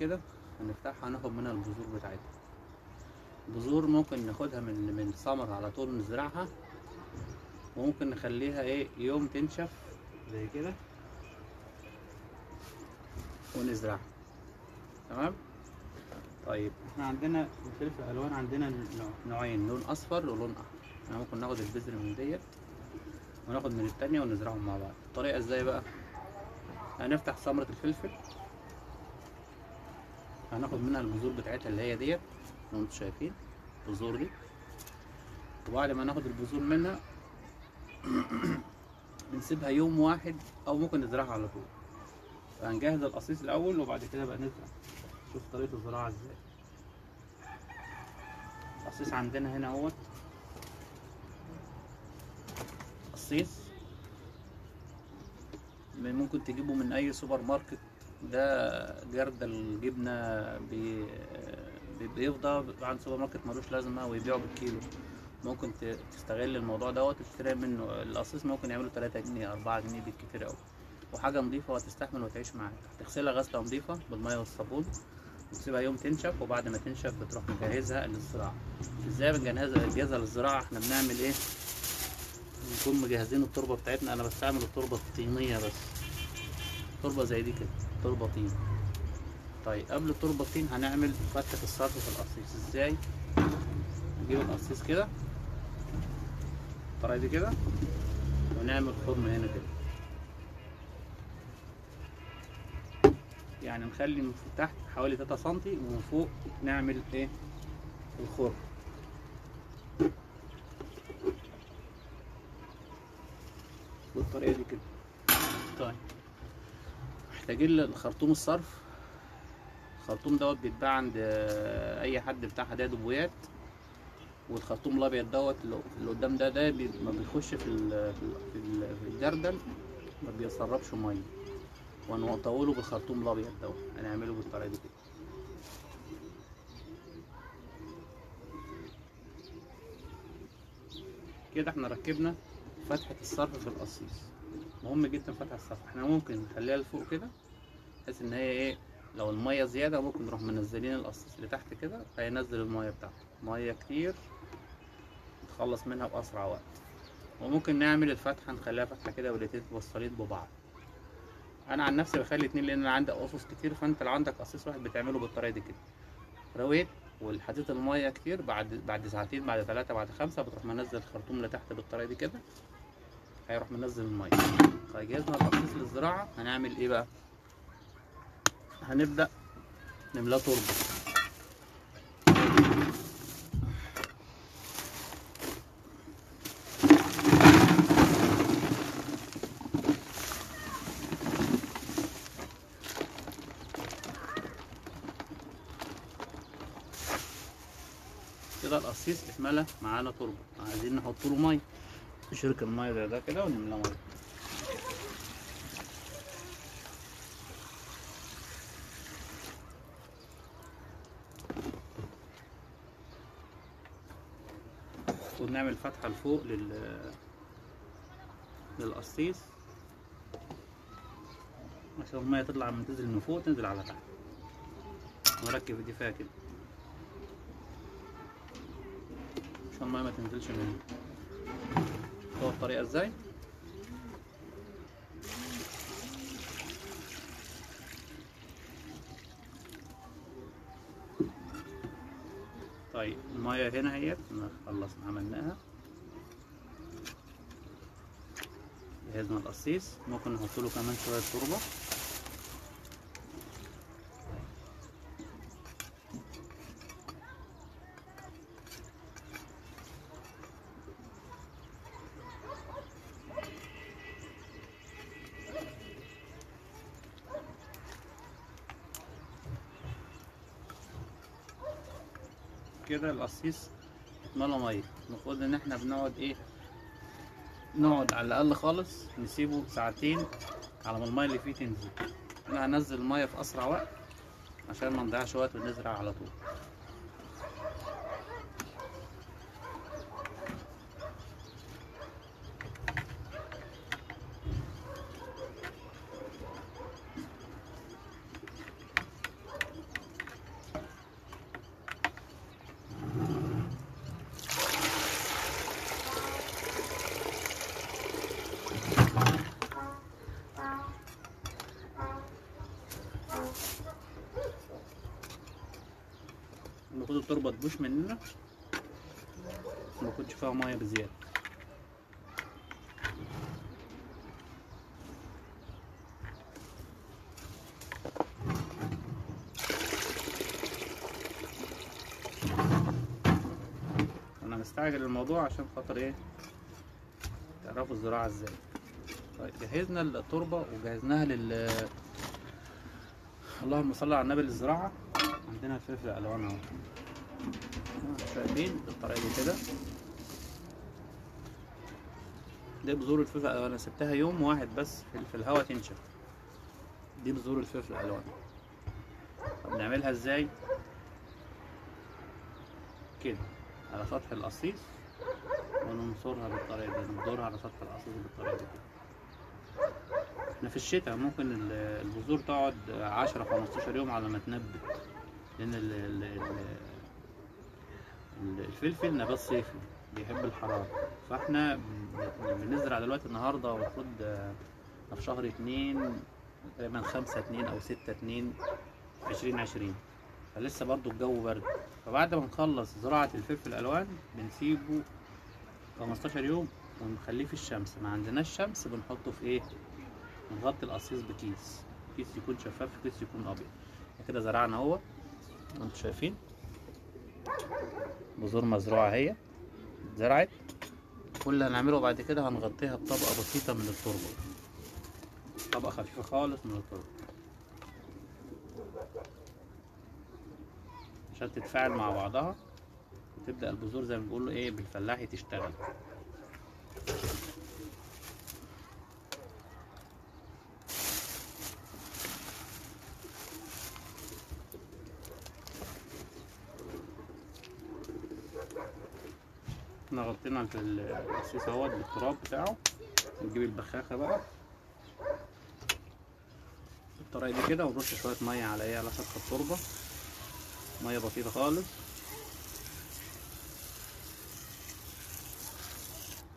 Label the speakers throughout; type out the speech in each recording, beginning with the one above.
Speaker 1: كده هنفتحها هناخد منها البذور بتاعتها. بذور ممكن ناخدها من من ثمر على طول نزرعها. وممكن نخليها إيه يوم تنشف زي كده. ونزرعها. تمام؟ طيب إحنا عندنا مختلف الألوان. عندنا نوع- نوعين لون أصفر ولون أحمر. إحنا ممكن ناخد البذر من ديت وناخد من التانية ونزرعهم مع بعض. الطريقة إزاي بقى؟ هنفتح ثمرة الفلفل. هناخد منها البذور بتاعتها اللي هي ديت زي ما أنتم شايفين البذور دي. وبعد ما ناخد البذور منها بنسيبها يوم واحد أو ممكن نزرعها على طول. فهنجهز القصيص الأول وبعد كده بقى نزرع. شوف طريقة الزراعة إزاي. القصيص عندنا هنا أهوت. قصيص. ممكن تجيبه من أي سوبر ماركت. ده جردل الجبنة بي بي- بيفضى عند سوبر ماركت ملوش لازمة ويبيعه بالكيلو. ممكن تستغل الموضوع دوت وتشتري منه. القصيص ممكن يعملوا 3 جنيه 4 جنيه بالكتير أوي. وحاجة نظيفة وهتستحمل وتعيش معاك. تغسلها غسلة نظيفة بالمية والصابون وتسيبها يوم تنشف وبعد ما تنشف بتروح مجهزها للزراعة. إزاي بنجهزها للزراعة؟ إحنا بنعمل إيه؟ نكون مجهزين التربة بتاعتنا. أنا بستعمل التربة الطينية بس. تربة زي دي كده. تربة طين. طيب قبل التربة الطين هنعمل فتحة الصرف في القصيص. إزاي؟ نجيب القصيص كده. الطريقة دي كده. ونعمل خرم هنا كده. يعني نخلي من تحت حوالي 3 سنتي ومن فوق نعمل إيه؟ الخرم. بالطريقة دي كده. طيب. محتاجين الخرطوم الصرف. الخرطوم دوت بيتباع عند أي حد بتاع حداد وبويات والخرطوم الأبيض دوت اللي قدام ده ده ما بيخش في في ال- في ال- في الجردل ما بيسربش مية. ونطوله بالخرطوم الأبيض دوت هنعمله بالطريقة دي. كده كده إحنا ركبنا فتحة الصرف في القصيص. مهم جدا فتحة الصرف إحنا ممكن نخليها لفوق كده بحيث إن هي إيه لو المية زيادة ممكن نروح منزلين القصيص لتحت كده فينزل المية بتاعته. مية كتير نتخلص منها بأسرع وقت. وممكن نعمل الفتحة نخليها فتحة كده والاتنين متوصلين ببعض. أنا عن نفسي بخلي اتنين لأن أنا عندي قصص كتير فأنت لو عندك قصيص واحد بتعمله بالطريقة دي كده. رويت والحطيت المية كتير بعد بعد ساعتين بعد ثلاثة بعد خمسة بتروح منزل الخرطوم لتحت بالطريقة دي كده. هيروح منزل المية. فجهزنا القصيص للزراعة. هنعمل إيه بقى؟ هنبدأ نملاه تربة كده القصيص اتملى معانا تربة عايزين نحط له مية. شرك المية زي ده كده ونملاه مية. ونعمل فتحة لفوق لل للقصيص. عشان المية تطلع من تنزل من فوق تنزل على تحت. ونركب فيها كده. عشان المية ما تنزلش منه. هو الطريقة إزاي؟ طيب المية هنا اهيت خلصنا عملناها. جهزنا القصيص. ممكن نحط له كمان شوية تربة كده القصيص اتملى ميه. المفروض إن إحنا بنقعد إيه؟ نقعد على الأقل خالص نسيبه ساعتين على ما الميه اللي فيه تنزل. أنا هنزل الميه في أسرع وقت عشان ما نضيعش وقت ونزرع على طول. المفروض التربة تبوش مننا. ما يكونش فيها مية بزيادة. أنا مستعجل الموضوع عشان خاطر إيه؟ تعرفوا الزراعة إزاي. طيب جهزنا التربة وجهزناها لل اللهم صل على النبي للزراعة. عندنا الفلفل الالوان أهو. شايفين بالطريقة دي كده. دي بذور الفلفل الالوان أنا سبتها يوم واحد بس في, الهواء تنشف. دي بذور الفلفل الالوان طب نعملها إزاي؟ كده على سطح القصيص وننصرها بالطريقة دي نبدرها على سطح القصيص بالطريقة دي. إحنا في الشتاء ممكن ال- البذور تقعد عشرة خمستاشر يوم على ما تنبت. لأن ال- ال- ال- ال- الفلفل نبات صيفي بيحب الحرارة. فاحنا بن- بنزرع دلوقتي النهاردة المفروض في شهر اتنين تقريبا خمسة اتنين أو ستة اتنين عشرين عشرين. فلسه برضو الجو برد. فبعد ما نخلص زراعة الفلفل الألوان بنسيبه 15 يوم ونخليه في الشمس. ما عندناش شمس بنحطه في إيه؟ نغطي القصيص بكيس. كيس يكون شفاف كيس يكون أبيض. كده زرعنا اهو أنتوا شايفين؟ بذور مزروعة اهي زرعت. كل اللي هنعمله بعد كده هنغطيها بطبقة بسيطة من التربة. طبقة خفيفة خالص من التربة. عشان تتفاعل مع بعضها وتبدا البذور زي ما بيقولوا إيه بالفلاحي تشتغل. إحنا غطينا في القصيص اهوت بالتراب بتاعه. نجيب البخاخة بقى. بالطريقة دي كده ونرش شوية مية على إيه على سطح التربة مية بسيطة خالص.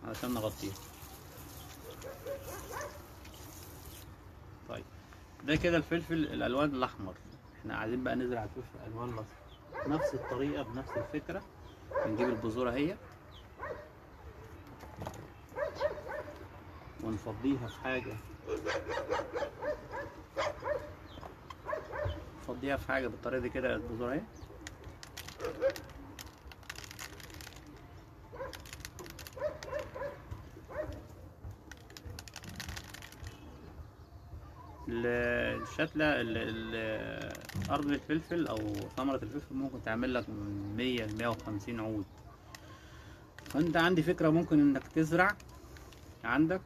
Speaker 1: علشان نغطيها طيب. ده كده الفلفل الألوان الأحمر. إحنا عايزين بقى نزرع الفلفل الالوان الاصفر نفس الطريقة بنفس الفكرة. نجيب البذورة اهي ونفضيها في حاجة. نفضيها في حاجة بالطريقة دي كده البذور اهي. ال- الشتلة ال- ال- أرض الفلفل أو ثمرة الفلفل ممكن تعمل لك من مية لمية وخمسين عود. فأنت عندي فكرة ممكن إنك تزرع عندك.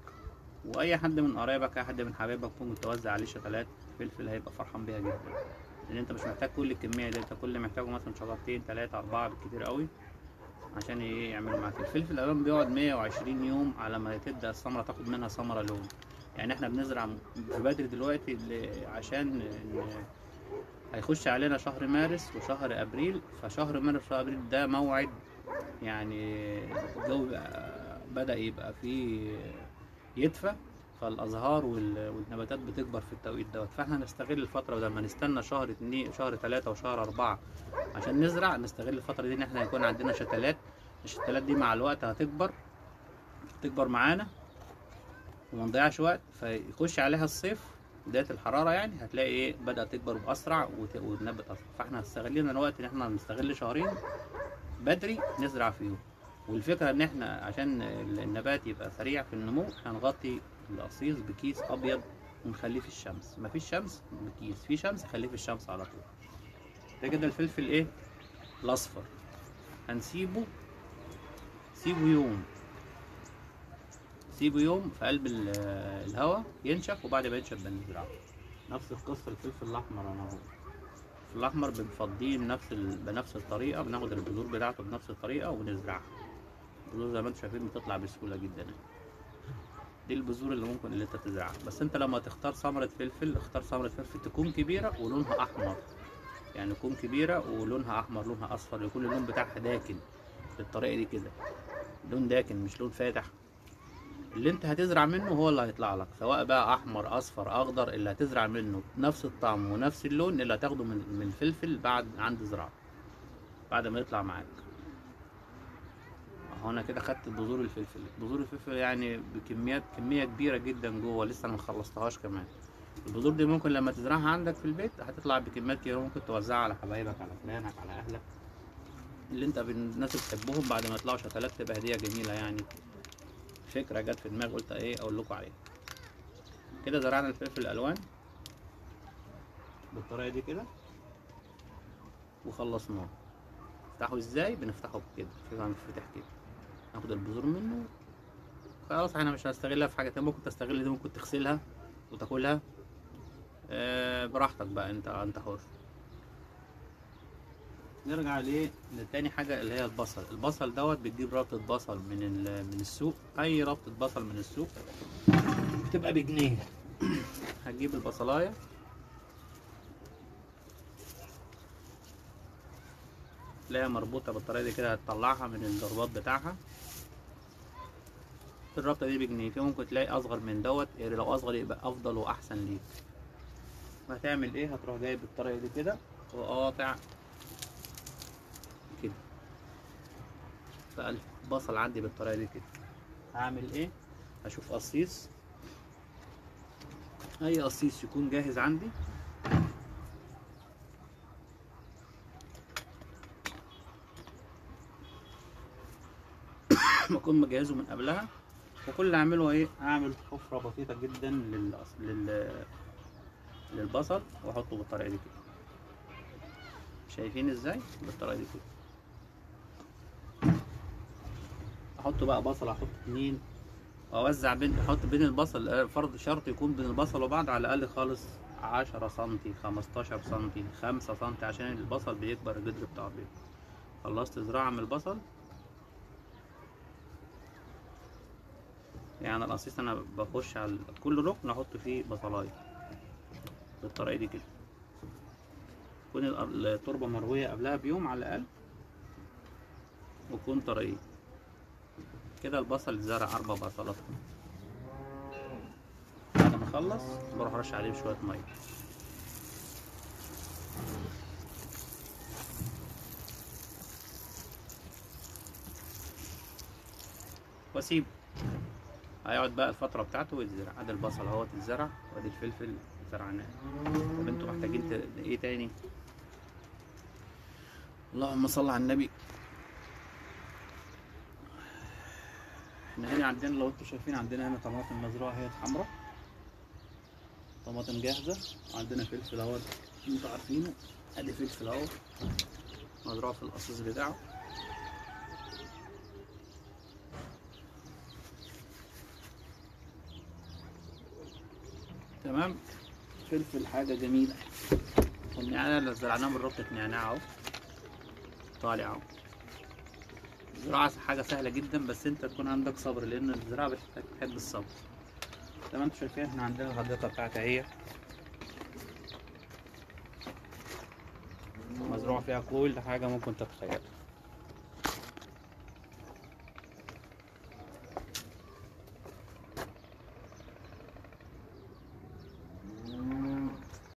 Speaker 1: وأي حد من قرايبك أي حد من حبايبك ممكن توزع عليه شتلات فلفل هيبقى فرحان بيها جدا. لأن أنت مش محتاج كل الكمية دي أنت كل اللي محتاجه مثلا شجرتين تلاتة أربعة بالكتير قوي عشان إيه يعملوا معاك. الفلفل الألوان بيقعد مية وعشرين يوم على ما تبدأ الثمرة تاخد منها ثمرة لون. يعني إحنا بنزرع في بدري دلوقتي عشان هيخش علينا شهر مارس وشهر أبريل. فشهر مارس وشهر أبريل ده موعد يعني الجو بدأ يبقى فيه يدفى فالأزهار وال- والنباتات بتكبر في التوقيت دوت. فإحنا نستغل الفترة بدل ما نستنى شهر اتنين شهر تلاتة وشهر أربعة عشان نزرع نستغل الفترة دي إن إحنا يكون عندنا شتلات. الشتلات دي مع الوقت هتكبر تكبر معانا وما نضيعش وقت. فيخش عليها الصيف بداية الحرارة يعني هتلاقي إيه بدأت تكبر بأسرع وت- وتنبت أسرع. فإحنا استغلينا الوقت إن إحنا نستغل شهرين بدري نزرع فيهم. والفكرة إن إحنا عشان ال- النبات يبقى سريع في النمو هنغطي القصيص بكيس أبيض ونخليه في الشمس. مفيش شمس بكيس. في شمس خليه في الشمس على طول. ده كده الفلفل إيه؟ الأصفر. هنسيبه سيبه يوم. سيبه يوم في قلب ال- الهواء ينشف وبعد ما ينشف بنزرعه نفس القصة الفلفل الأحمر أنا هو الفلفل الأحمر بنفضيه بنفس. بنفس الطريقة بناخد البذور بتاعته بنفس الطريقة ونزرعها. البذور زي ما أنتم شايفين بتطلع بسهولة جدا دي البذور اللي ممكن اللي انت تزرعها. بس انت لما تختار ثمرة فلفل اختار ثمرة فلفل تكون كبيرة ولونها أحمر. يعني تكون كبيرة ولونها أحمر لونها أصفر يكون اللون بتاعها داكن بالطريقة دي كده. لون داكن مش لون فاتح. اللي انت هتزرع منه هو اللي هيطلع لك سواء بقى أحمر أصفر أخضر اللي هتزرع منه نفس الطعم ونفس اللون اللي هتاخده من الفلفل بعد عند زراعة بعد ما يطلع معاك. اهو أنا كده خدت بذور الفلفل. بذور الفلفل يعني بكميات كمية كبيرة جدا جوه لسه أنا مخلصتهاش كمان. البذور دي ممكن لما تزرعها عندك في البيت هتطلع بكميات كبيرة ممكن توزعها على حبايبك على فلانك على أهلك. اللي أنت الناس بتحبهم بعد ما يطلعوا شتلات تبقى هدية جميلة يعني. فكرة جت في دماغي قلت إيه أقول لكم عليها. كده زرعنا الفلفل الألوان بالطريقة دي كده وخلصناه. نفتحه إزاي؟ بنفتحه كده شوف هنفتح كده. ناخد البذور منه. خلاص إحنا مش هنستغلها في حاجة تانية. ممكن تستغل دي ممكن تغسلها وتاكلها. آه براحتك بقى انت انت حر. نرجع ليه؟ لتاني حاجة اللي هي البصل. البصل دوت بتجيب ربطة بصل من من السوق. أي ربطة بصل من السوق بتبقى بجنيه. هتجيب البصلاية. تلاقيها مربوطة بالطريقة دي كده هتطلعها من الرباط بتاعها. الربطة دي بجنيه. ممكن تلاقي أصغر من دوت يعني لو أصغر يبقى أفضل وأحسن ليك. هتعمل إيه؟ هتروح جايب بالطريقة دي كده. وقاطع كده. فالبصل عندي بالطريقة دي كده. هعمل إيه؟ هشوف قصيص. أي قصيص يكون جاهز عندي. بكون مجهزه من قبلها. وكل اللي هعمله إيه؟ هعمل حفرة بسيطة جدا للأص... لل... للبصل وأحطه بالطريقة دي كده. شايفين إزاي؟ بالطريقة دي كده. أحط بقى بصل أحط اتنين. واوزع بين أحط بين البصل آه، فرض شرط يكون بين البصل وبعض على الأقل خالص عشرة سنتي خمستاشر سنتي خمسة سنتي عشان البصل بيكبر الجدر بتاعه بيكبر. خلصت زراعة من البصل. يعني القصيص أنا بخش على كل ركن أحط فيه بصلاية بالطريقة دي كده. تكون التربة مروية قبلها بيوم على الأقل. وتكون طريه كده البصل اتزرع أربع بصلات. بعد ما اخلص بروح أرش عليه بشوية مية. وأسيبه. هيقعد بقى الفترة بتاعته ويتزرع. ادي البصل أهوت اتزرع وأدي الفلفل زرعناه طب أنتوا محتاجين إيه تاني؟ اللهم صل على النبي. إحنا هنا عندنا لو أنتوا شايفين عندنا هنا طماطم مزروعة هي حمراء. طماطم جاهزة. وعندنا فلفل أهوت أنتوا عارفينه. ادي فلفل أهو مزروع في القصيص بتاعه. تمام؟ فلفل حاجة جميلة. والنعناع اللي زرعناه من ربطة نعناع أهو. طالع أهو. الزراعة حاجة سهلة جدا بس أنت تكون عندك صبر لأن الزراعة بتحب الصبر. زي ما أنتوا شايفين إحنا عندنا الحديقة بتاعتها هي مزروع فيها كل حاجة ممكن تتخيلها.